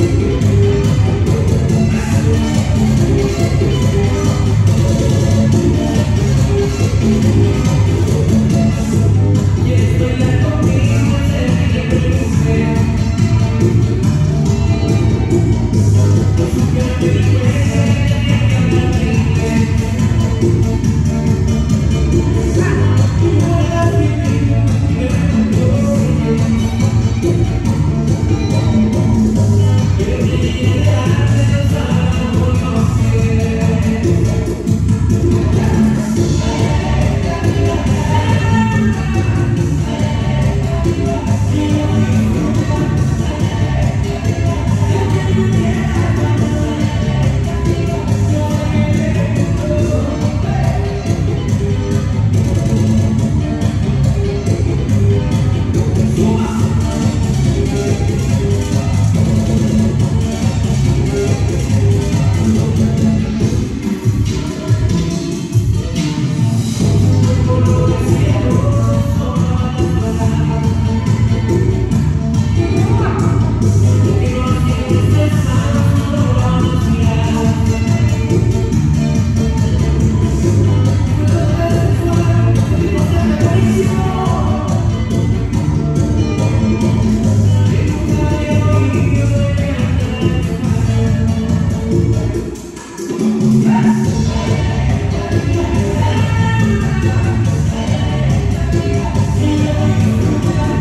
Medyo napagod sa Thank you.